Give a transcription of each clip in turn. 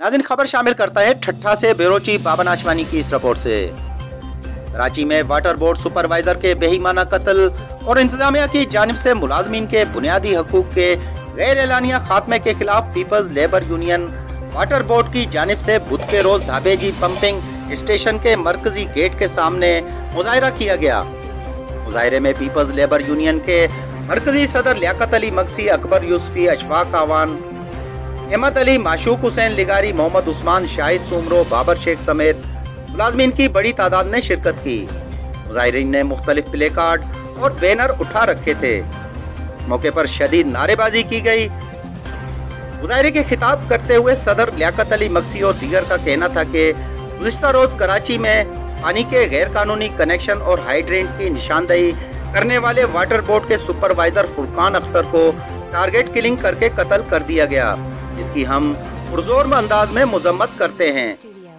नाजिन खबर शामिल करता है ठट्ठा से बेरोची बाबन आशवानी की इस रिपोर्ट से। कराची में वाटर बोर्ड सुपरवाइजर के बेईमाना कत्ल और इंतजामिया की जानब से मुलाजमीन के बुनियादी हकूक के गैर एलानिया खात्मे के खिलाफ people's labour union, water board की जानब से बुध के रोज धाबेजी पंपिंग स्टेशन के मरकजी गेट के सामने मुजाहरा किया गया। मुजाहरे में पीपल्स लेबर यूनियन के मरकजी सदर लियाकत अली मक्सी अकबर यूसफी, अशफाक आवान अहमद अली, माशूक हुसैन, लिगारी, मोहम्मद उस्मान, शाहिद सुमरो, बाबर शेख समेत मुलाजमीन की बड़ी तादाद ने शिरकत की। मुजाहरीन ने मुख्तलिफ़ प्ले कार्ड और बैनर उठा रखे थे। मौके पर शदीद नारेबाजी की गई। मुजाहरे के खिताब करते हुए सदर लियाकत अली मक्सी और दीगर का कहना था कि गुजशत रोज कराची में पानी के गैर कानूनी कनेक्शन और हाइड्रेंट की निशानदही करने वाले वाटर बोर्ड के सुपरवाइजर फुरकान अख्तर को टारगेट किलिंग करके कत्ल कर दिया गया। जिसकी हम पुरजोर अंदाज में मजम्मत करते हैं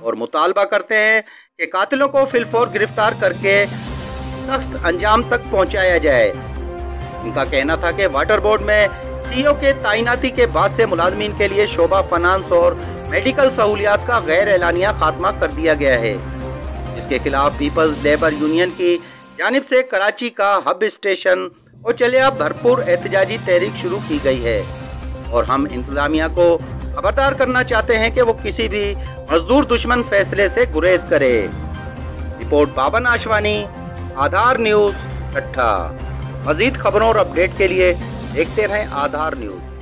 और मुतालबा करते हैं कि कातिलों को फिलफोर गिरफ़्तार करके सख्त अंजाम तक पहुँचाया जाए। उनका कहना था कि वाटर बोर्ड में सीईओ के तैनाती के बाद से मुलाजमीन के लिए शोबा फाइनेंस और मेडिकल सहूलियात का गैर एलानिया खात्मा कर दिया गया है। इसके खिलाफ पीपल्स लेबर यूनियन की जानब से कराची का हब स्टेशन और चलिया भरपूर एहतजाजी तहरीक शुरू की गई है। और हम इंतजामिया को खबरदार करना चाहते हैं कि वो किसी भी मजदूर दुश्मन फैसले से गुरेज करे। रिपोर्ट बाबन आशवानी, आधार न्यूज़ कट्ठा मजीद खबरों और अपडेट के लिए देखते रहें आधार न्यूज़।